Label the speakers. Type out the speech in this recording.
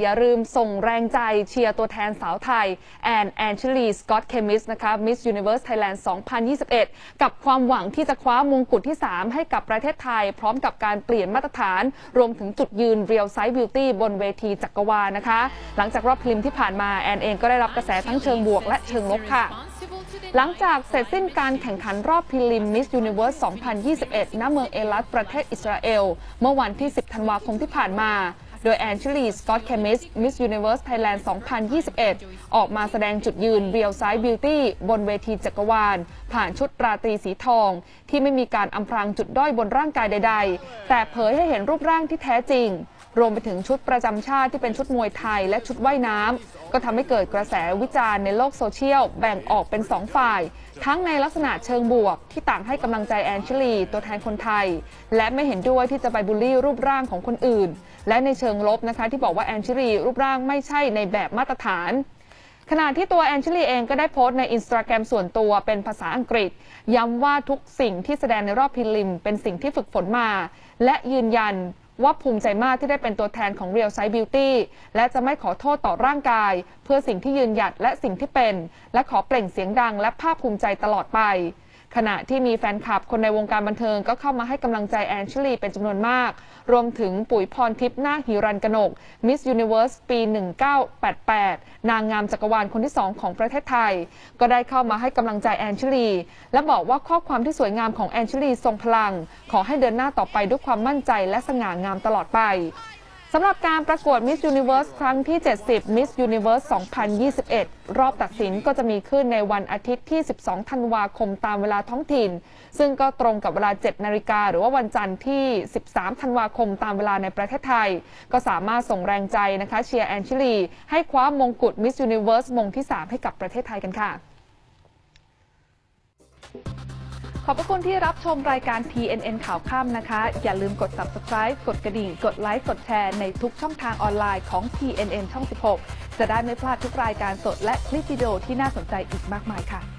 Speaker 1: อย่าลืมส่งแรงใจเชียร์ตัวแทนสาวไทย แอนแอนชิลีสก๊อต-เคมมิสนะคะ Miss Universe Thailand 2021 กับความหวังที่จะคว้ามงกุฎที่ 3 ให้กับประเทศไทย พร้อมกับการเปลี่ยนมาตรฐาน รวมถึงจุดยืน Real Size Beauty บนเวทีจักรวาลนะคะ หลังจากรอบ prelim ที่ผ่านมาแอนเองก็ได้รับกระแสทั้งเชิงบวกและเชิงลบค่ะหลังจากเสร็จสิ้นการแข่งขันรอบพรีลิมมิสยูนิเว r ร์ส 2021 ณ เมืองเอลัต ประเทศอิสราเอล เมื่อวันที่ 10 ธันวาคมที่ผ่านมา โดยแอนชิลีสก๊อต-เคมมิส Miss Universe Thailand 2021 ออกมาแสดงจุดยืน Real Size Beauty บนเวทีจักรวาล ผ่านชุดราตรีสีทอง ที่ไม่มีการอำพรางจุดด้อยบนร่างกายใด ๆ แต่เผยให้เห็นรูปร่างที่แท้จริง รวมไปถึงชุดประจำชาติที่เป็นชุดมวยไทยและชุดว่ายน้ำก็ทำให้เกิดกระแสวิจารณ์ในโลกโซเชียล แบ่งออกเป็น 2 ฝ่าย ทั้งในลักษณะเชิงบวก ที่ต่างให้กำลังใจแอนชิลี ตัวแทนคนไทย และไม่เห็นด้วยที่จะไปบูลลี่รูปร่างของคนอื่น และในเชิงลบนะคะที่บอกว่าแอนชิลีรูปร่างไม่ใช่ในแบบมาตรฐานขณะที่ตัวแอนชิลีเองก็ได้โพสต์ในอินสตาแกรมส่วนตัวเป็นภาษาอังกฤษ ย้ำว่าทุกสิ่งที่แสดงในรอบ prelim เป็นสิ่งที่ฝึกฝนมา และยืนยัน ว่าภูมิใจมากที่ได้เป็นตัวแทนของ Real Size Beauty และจะไม่ขอโทษต่อร่างกาย เพื่อสิ่งที่ยืนหยัดและสิ่งที่เป็น และขอเปล่งเสียงดังและภาคภูมิใจตลอดไป ขณะที่มีแฟนคลับคนในวงการบันเทิงก็เข้ามาให้กำลังใจแอนชลีเป็นจำนวนมาก รวมถึงปุ๋ยพรทิพย์นาคหิรันกนก Miss Universe ปี 1988 นางงามจักรวาลคนที่ 2 ของประเทศไทย ก็ได้เข้ามาให้กำลังใจแอนชลีและบอกว่าข้อความที่สวยงามของแอนชลีทรงพลัง ขอให้เดินหน้าต่อไปด้วยความมั่นใจและสง่างามตลอดไป สำหรับการประกวด Miss Universe ครั้งที่ 70 Miss Universe 2021 รอบตัดสินก็จะมีขึ้นในวันอาทิตย์ที่ 12 ธันวาคมตามเวลาท้องถิ่น ซึ่งก็ตรงกับเวลา 7 นาฬิกาหรือว่าวันจันทร์ที่ 13 ธันวาคมตามเวลาในประเทศไทย ก็สามารถส่งแรงใจนะคะเชียร์แอนชิลี ให้คว้ามงกุฎ Miss Universe มงที่ 3 ให้กับประเทศไทยกันค่ะ ขอบพระคุณที่รับชมรายการ TNN ข่าวค่ำนะคะ อย่าลืมกด subscribe กดกระดิ่ง กดไลค์ กดแชร์ในทุกช่องทางออนไลน์ของ TNN ช่อง 16 จะได้ไม่พลาดทุกรายการสดและคลิปวิดีโอที่น่าสนใจอีกมากมายค่ะ